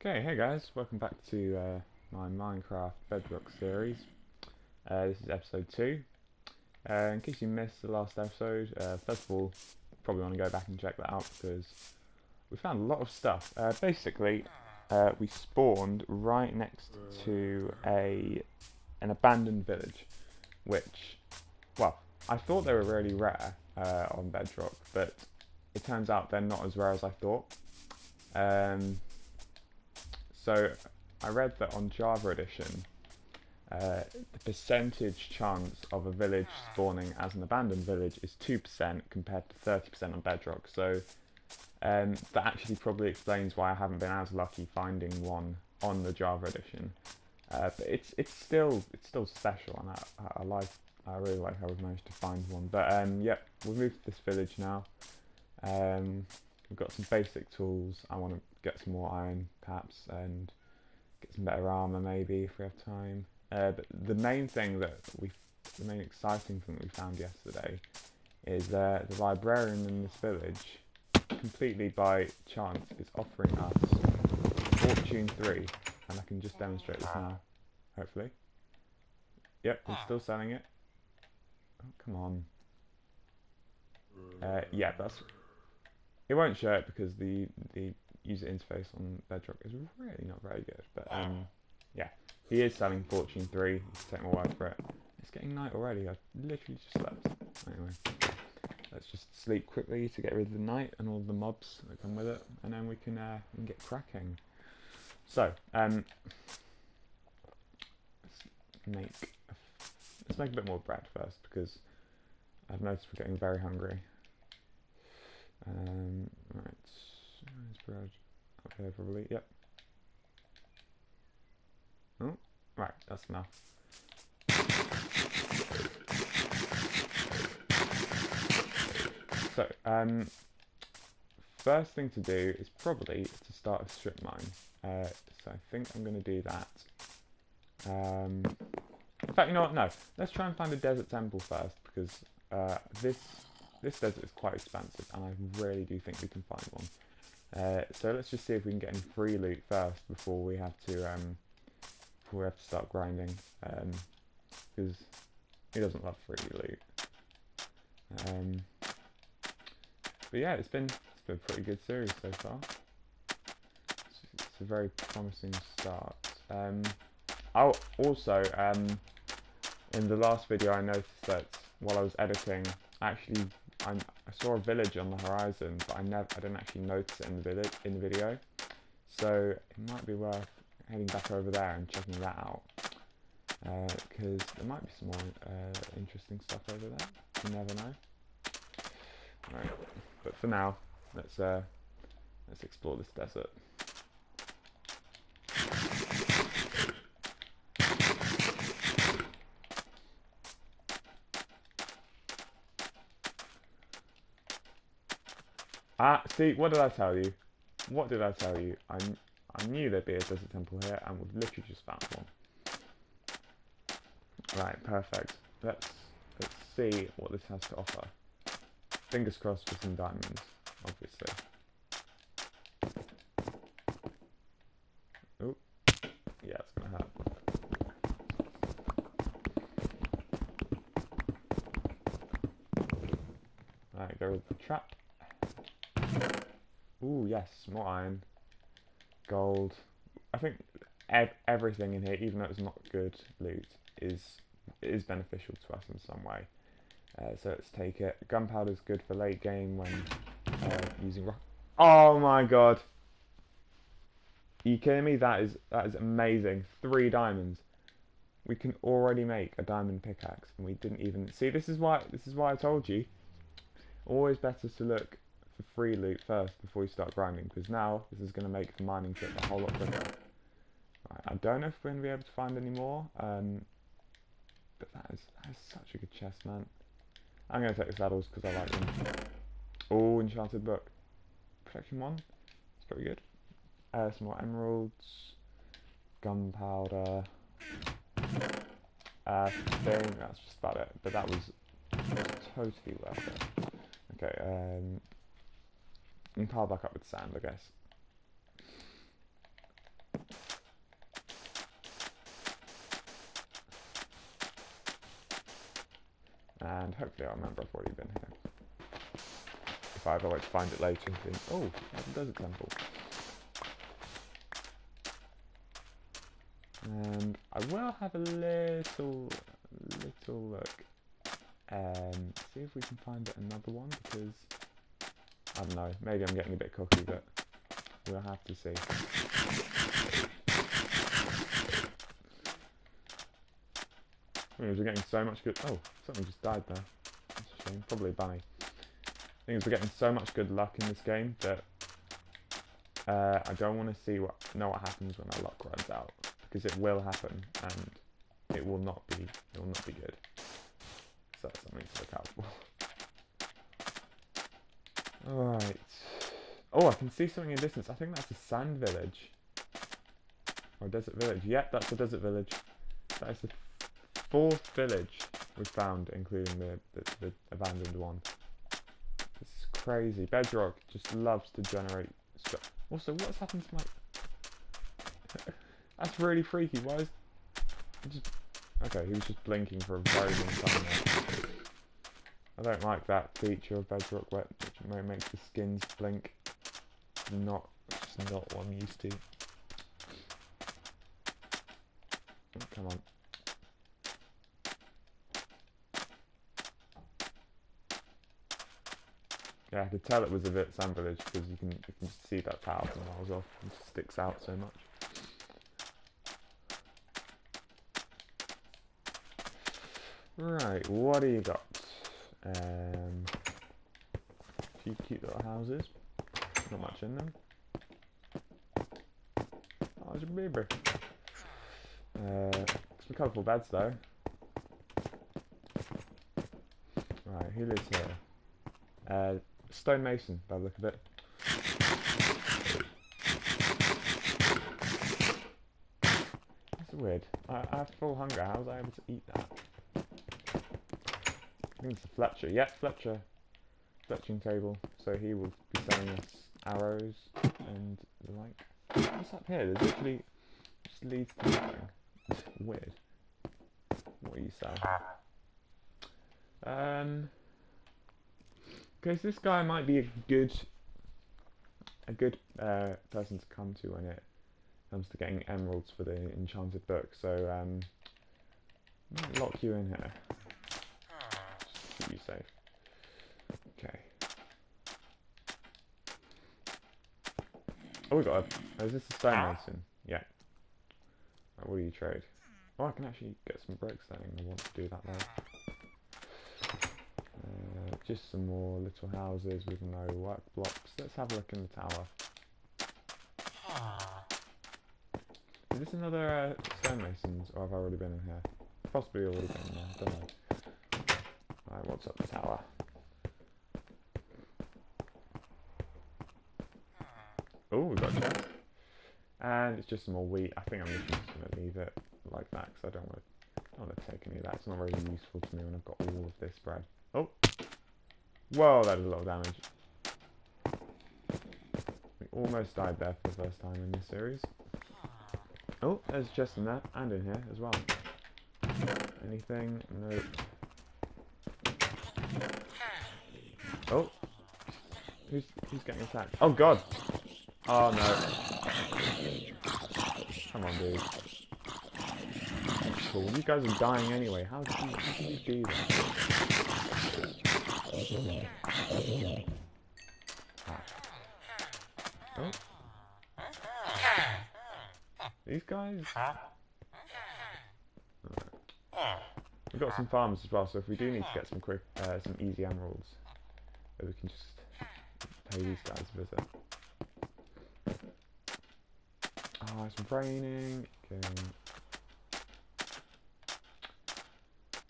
Okay, hey guys, welcome back to uh, my Minecraft Bedrock series. Uh, this is episode 2. Uh, in case you missed the last episode, uh, first of all, probably want to go back and check that out because we found a lot of stuff. Uh, basically, uh, we spawned right next to a an abandoned village, which, well, I thought they were really rare on Bedrock, but it turns out they're not as rare as I thought. Um, so I read that on Java Edition, uh, the percentage chance of a village spawning as an abandoned village is 2% compared to 30% on Bedrock. So um, that actually probably explains why I haven't been as lucky finding one on the Java Edition. Uh, but it's it's still it's still special, and I, I, like I really like how we've managed to find one. But um, yep, we've moved to this village now. Um, we've got some basic tools. I want to get some more iron, perhaps, and get some better armor, maybe, if we have time. Uh, but the main thing that we, the main exciting thing that we found yesterday, is uh, the librarian in this village, completely by chance, is offering us Fortune 3, and I can just demonstrate this now, hopefully. Yep, we're still selling it. Oh, come on. Uh, yeah, that's it won't show it because the the user interface on Bedrock is really not very good. But um, yeah, he is selling Fortune 3. Take my word for it. It's getting night already. I literally just slept. Anyway, let's just sleep quickly to get rid of the night and all the mobs that come with it, and then we can, uh, we can get cracking. So, um, let's make a, let's make a bit more bread first because I've noticed we're getting very hungry. Um, right, here probably, yep. Oh, right, that's enough. So, um, first thing to do is probably to start a strip mine. Uh, so I think I'm going to do that. Um, in fact, you know what? No, let's try and find a desert temple first because uh, this this desert is quite expansive and I really do think we can find one. Uh, so let's just see if we can get any free loot first before we have to um, before we have to start grinding because um, he doesn't love free loot. Um, but yeah, it's been it's been a pretty good series so far. It's, it's a very promising start. Um, oh, also um, in the last video I noticed that while I was editing, actually I'm, i saw a village on the horizon, but I never, I didn't actually notice it in the village in the video. So it might be worth heading back over there and checking that out, because uh, there might be some more uh, interesting stuff over there. You never know. Alright, but for now, let's uh, let's explore this desert. Ah, see, what did I tell you? What did I tell you? I, I knew there'd be a desert temple here, and we've literally just found one. Right, perfect. Let's let's see what this has to offer. Fingers crossed for some diamonds, obviously. Oh, yeah, it's gonna hurt. Right, go with the trap. Ooh, yes, more iron. Gold. I think ev everything in here, even though it's not good loot, is is beneficial to us in some way. Uh, so let's take it. Gunpowder is good for late game when uh, using rock. Oh my god! Are you kidding me? That is that is amazing. Three diamonds. We can already make a diamond pickaxe, and we didn't even see. This is why this is why I told you. Always better to look free loot first before you start grinding, because now this is going to make the mining trip a whole lot quicker. Right, I don't know if we're going to be able to find any more, um, but that is, that is such a good chest, man. I'm going to take the saddles because I like them. Oh, enchanted book. Protection 1, it's pretty good. Uh, some more emeralds, gunpowder. Uh, I think that's just about it, but that was, that was totally worth it. Okay, um, and pile back up with sand, I guess. And hopefully I'll remember I've already been here. If I ever like to find it later and think, oh, there's a temple. And I will have a little, little look. Um, see if we can find another one because I don't know. Maybe I'm getting a bit cocky, but we'll have to see. we're getting so much good. Oh, something just died there. That's a shame. Probably a bunny. Things we're getting so much good luck in this game that uh, I don't want to see what know what happens when our luck runs out because it will happen and it will not be it will not be good. So that's something to look out for. Alright. Oh, I can see something in the distance. I think that's a sand village. Or a desert village. Yep, that's a desert village. That is the fourth village we found, including the, the, the abandoned one. This is crazy. Bedrock just loves to generate stuff. Also, what's happened to my... That's really freaky. Why is... Just... Okay, he was just blinking for a very long time there. I don't like that feature of Bedrock Wet, which makes the skins blink. Not, not what I'm used to. Oh, come on. Yeah, I could tell it was a bit Sand Village because you can you can see that tower from miles off. It sticks out so much. Right, what do you got? Um, a few cute little houses. Not much in them. Oh, there's a baby. Uh, some colourful beds though. Right, who lives here? Uh, stonemason by the look of it. That's weird. I, I have full hunger. How was I able to eat that? It's a Fletcher. Yeah, Fletcher. Fletching table. So he will be selling us arrows and the like. What's up here? There's literally just leads to nothing. Weird. What do you sell? Um. Because this guy might be a good, a good uh, person to come to when it comes to getting emeralds for the enchanted book. So um, lock you in here. Keep you safe. Okay. Oh, we got a. Oh, is this a stonemason? Yeah. Right, what do you trade? Oh, I can actually get some bricks then. I want to do that though. Just some more little houses with no work blocks. Let's have a look in the tower. Is this another uh, stonemasons, or have I already been in here? Possibly already been in there, I don't know. What's up the tower? Oh, we've got chest. And it's just some more wheat. I think I'm just going to leave it like that because I don't want to don't want to take any of that. It's not really useful to me when I've got all of this bread. Oh, Whoa, that did a lot of damage. We almost died there for the first time in this series. Oh, there's a chest in there, and in here as well. Anything? No. Oh. Who's, who's getting attacked? Oh god! Oh no. Come on, dude. Cool. You guys are dying anyway. How did you, how did you do that? Oh. These guys? We've got some farms as well, so if we do need to get some quick, uh, some easy emeralds, we can just pay these guys a visit. Oh, it's raining. Okay.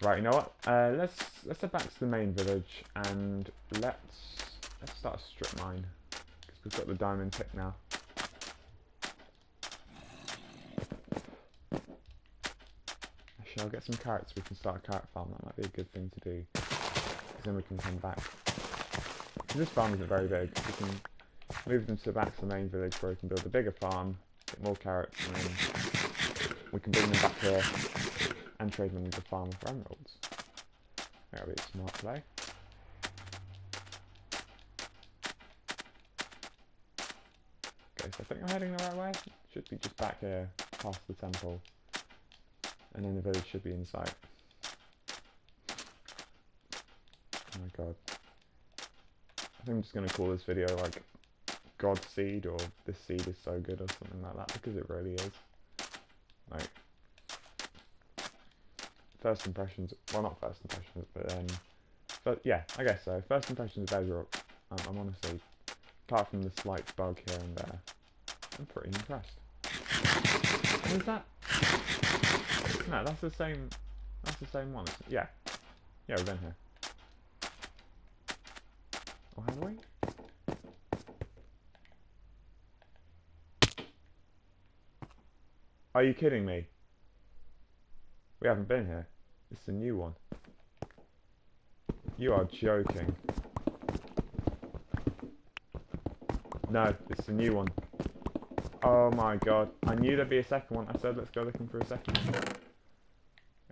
Right, you know what? Uh, let's let's head back to the main village and let's let's start a strip mine because we've got the diamond pick now. Actually, I'll get some carrots. We can start a carrot farm. That might be a good thing to do because then we can come back. This farm isn't very big. We can move them to the back to the main village where we can build a bigger farm, get more carrots, and we can bring them back here and trade them with the farmer for emeralds. That'll be a smart play. Okay, so I think I'm heading the right way. Should be just back here, past the temple. And then the village should be in sight. Oh my god. I'm just gonna call this video like God Seed or this seed is so good or something like that because it really is. Like first impressions well not first impressions but um but yeah, I guess so. First impressions of Bedrock, um, I'm honestly apart from the slight bug here and there, I'm pretty impressed. What is that? No, that's the same that's the same one. Yeah. Yeah, we've been here. Are you kidding me? We haven't been here. It's a new one. You are joking. No, it's a new one. Oh my god. I knew there'd be a second one. I said let's go looking for a second.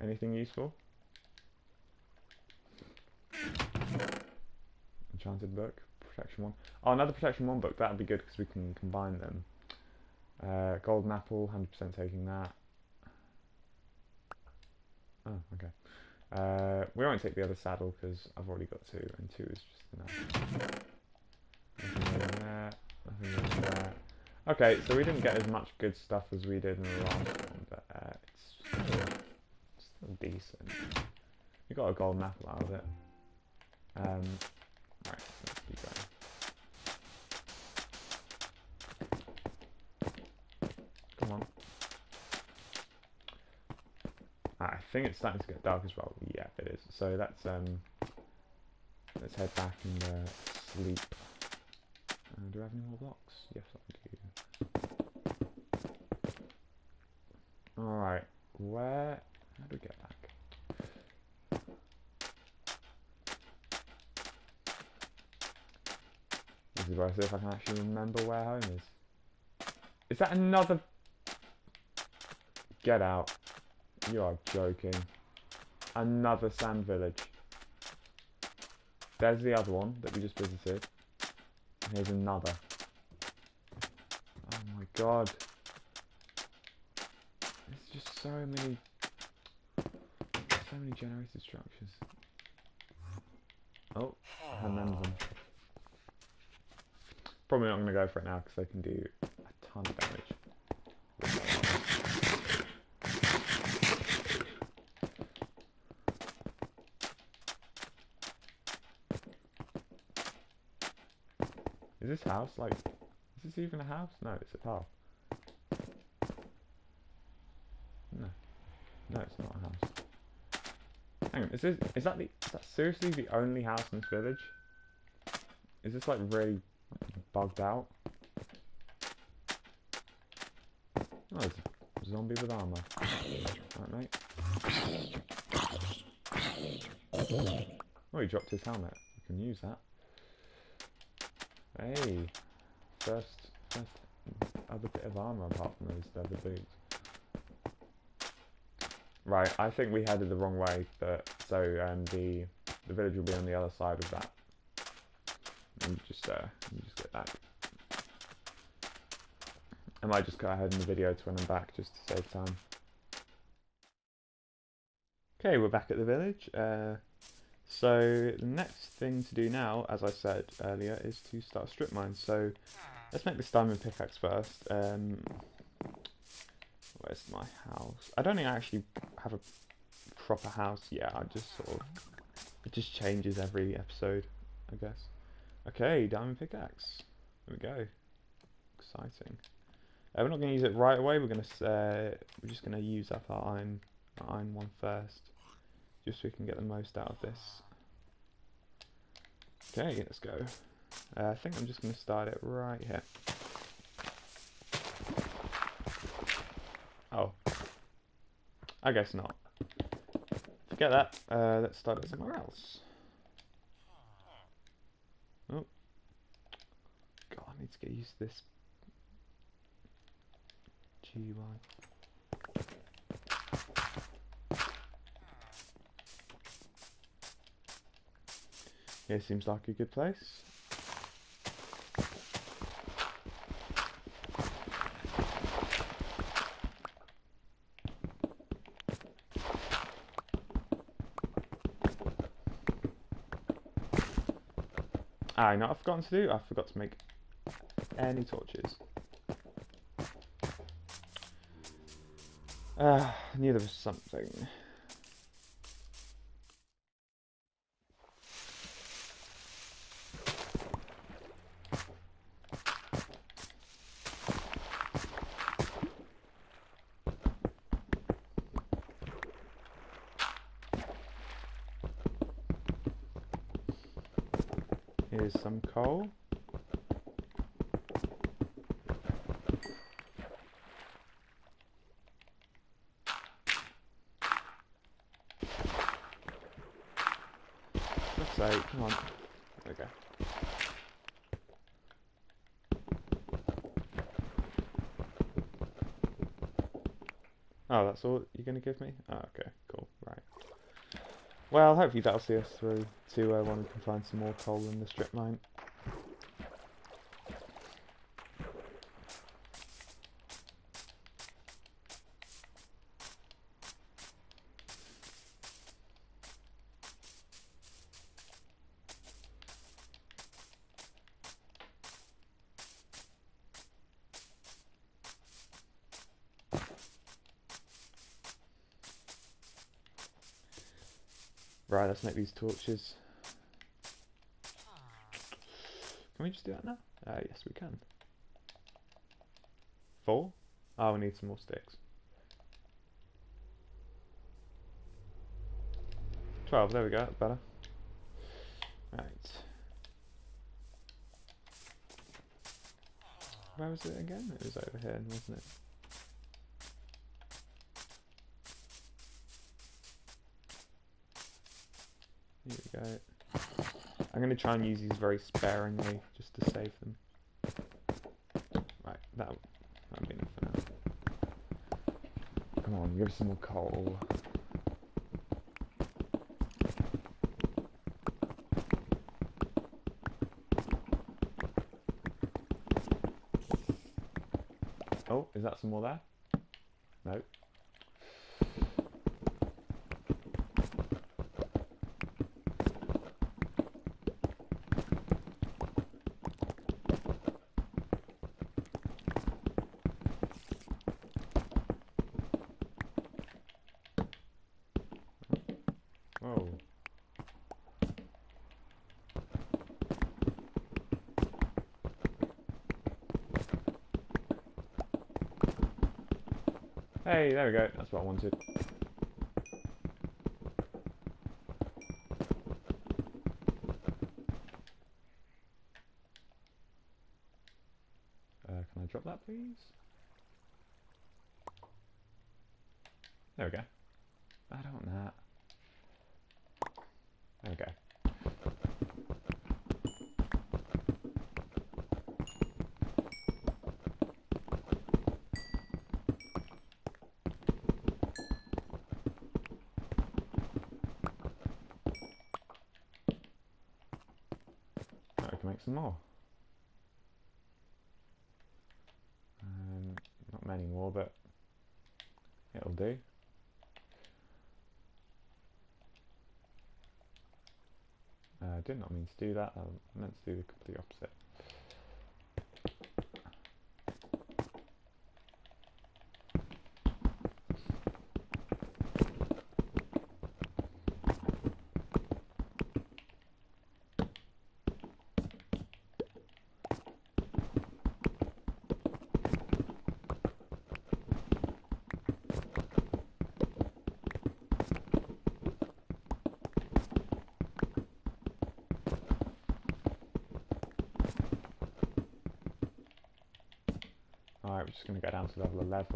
Anything useful? Enchanted book. Protection one. Oh, another protection one book. That'd be good because we can combine them. Uh, golden apple. 100% taking that. Oh, okay. Uh, we won't take the other saddle because I've already got two, and two is just enough. Nothing that. Nothing that. Okay, so we didn't get as much good stuff as we did in the last one, but uh, it's still, still decent. We got a golden apple out of it. Um, right, let's keep going. Come on. Ah, I think it's starting to get dark as well. Yeah, it is. So that's um. Let's head back and uh, sleep. Uh, do I have any more blocks? Yes, I do. Alright, where... How do we get? Where I see if I can actually remember where home is. Is that another... Get out. You are joking. Another sand village. There's the other one that we just visited. Here's another. Oh my god. There's just so many so many generated structures. Oh, I remember. Probably not going to go for it now because they can do a ton of damage. Is this house like, is this even a house? No, it's a path. No. No, it's not a house. Hang on, is this, is that the, is that seriously the only house in this village? Is this like really bugged out? Oh, there's a zombie with armor. Right, mate. Oh, he dropped his helmet. We can use that. Hey, first, first other bit of armor apart from those leather boots. Right, I think we headed the wrong way, but so um, the the village will be on the other side of that. Let me just uh, let me just get that. I might just go ahead in the video to when I'm back just to save time. Okay, we're back at the village. Uh, so the next thing to do now, as I said earlier, is to start strip mine. So let's make this diamond pickaxe first. Um, where's my house? I don't think I actually have a proper house yet. I just sort of it just changes every episode, I guess. Okay, diamond pickaxe. There we go. Exciting. Uh, we're not going to use it right away. We're going to uh, we're just going to use up our iron our iron one first, just so we can get the most out of this. Okay, let's go. Uh, I think I'm just going to start it right here. Oh. I guess not. Forget that. Uh, let's start it somewhere else. Oh. God, I need to get used to this. GUI. Yeah, seems like a good place. Ah, you know I've forgotten to do? I forgot to make any torches. Ah, I knew there was something. Here's some coal. Let's say, come on. There we go. Oh, that's all you're going to give me? Oh, okay, cool, right. Well, hopefully that'll see us through to uh, when we can find some more coal in the strip mine. Make these torches. Can we just do that now? Uh, yes, we can. Four? Oh, we need some more sticks. Twelve, there we go, better. Right. Where was it again? It was over here, wasn't it? Here we go. I'm going to try and use these very sparingly just to save them. Right, that'll, that'll be enough for now. Come on, give us some more coal. Oh, is that some more there? No. Whoa. Hey, there we go. That's what I wanted. Uh, can I drop that, please? There we go. I don't want that. There we go. More. Um, not many more, but it'll do. Uh, I did not mean to do that. I meant to do the complete opposite. We're just going to go down to level 11.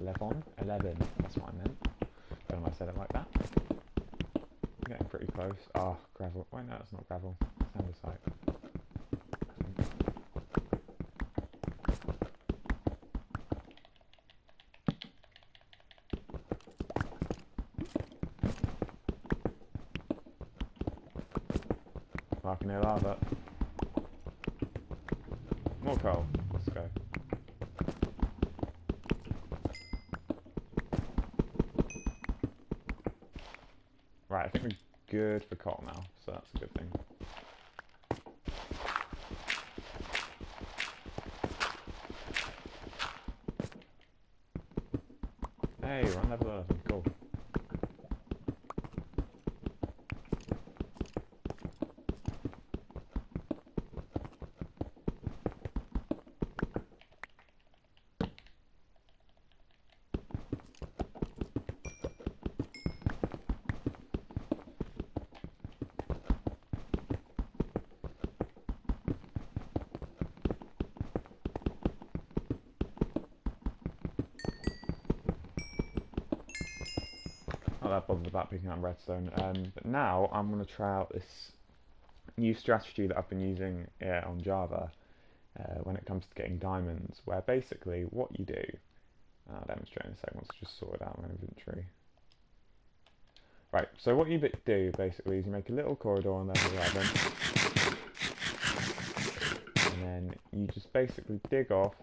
11? 11, that's what I meant. Don't know why I said it like that. Getting pretty close. Ah, gravel. Wait, no, it's not gravel. It's andesite. I think. Well, can hear lava. More coal. Let's go. Right, I think we're good for coal now, so that's a good thing. Hey, we're on level 11, cool. That bothered about picking up redstone. Um, but now I'm going to try out this new strategy that I've been using uh, on Java uh, when it comes to getting diamonds, where basically what you do, I'll demonstrate in a second once I just sorted out my inventory. Right, so what you do basically is you make a little corridor on level 11, and then you just basically dig off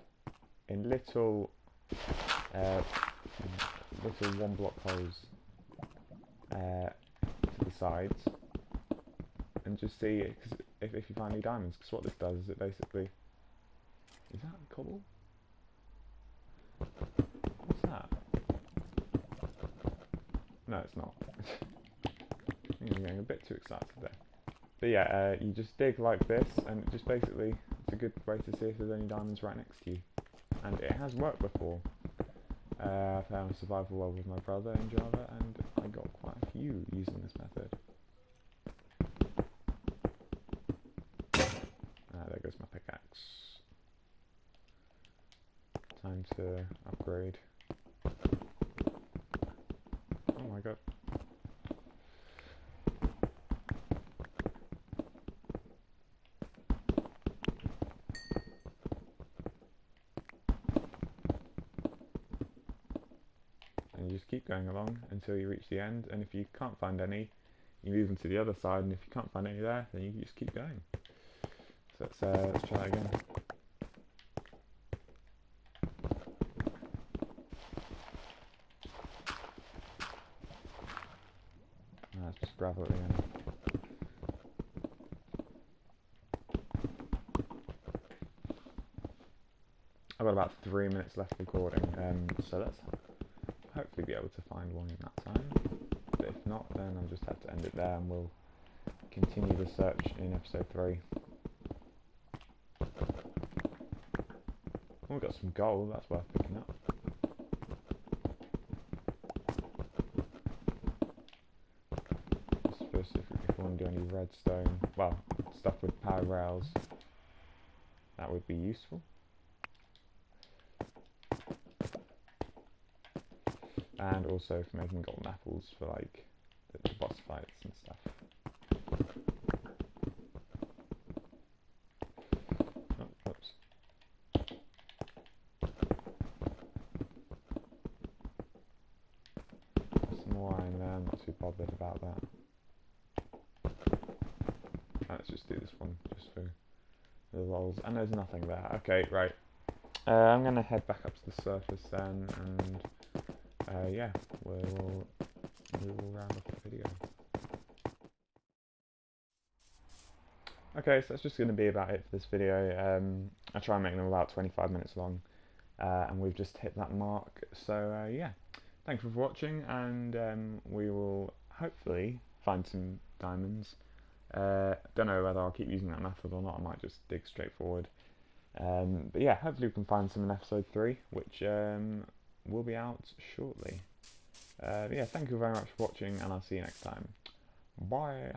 in little, uh, little one block holes uh, sides and just see cause if, if you find any diamonds. Because what this does is it basically is that cobble? What's that? No, it's not. I'm getting a bit too excited there. But yeah, uh, you just dig like this, and it just basically it's a good way to see if there's any diamonds right next to you. And it has worked before. Uh, I found a survival world with my brother in Java, and I got quite a few using this method. Ah, there goes my pickaxe. Time to upgrade. Oh my god. and you just keep going along until you reach the end and if you can't find any you move them to the other side and if you can't find any there then you just keep going. So let's, uh, let's try it again. Ah, just gravel at the end I've got about three minutes left recording um, so let's able to find one in that time. But if not, then I'll just have to end it there and we'll continue the search in episode 3. Oh, we've got some gold, that's worth picking up. If, if we want to do any redstone, well, stuff with power rails, that would be useful. And also for making golden apples for like the, the boss fights and stuff. Oh, bothered about that. Let's just do this one just for the lols. And there's nothing there. Okay, right. Uh, I'm going to head back up to the surface then and uh, yeah, we'll, we will round off the video. Okay, so that's just going to be about it for this video. Um, I try and make them about 25 minutes long, uh, and we've just hit that mark. So uh, yeah, thanks for watching, and um, we will hopefully find some diamonds. Uh, don't know whether I'll keep using that method or not. I might just dig straight forward. Um, but yeah, hopefully we can find some in episode 3, which um, will be out shortly. Uh, yeah, thank you very much for watching, and I'll see you next time. Bye.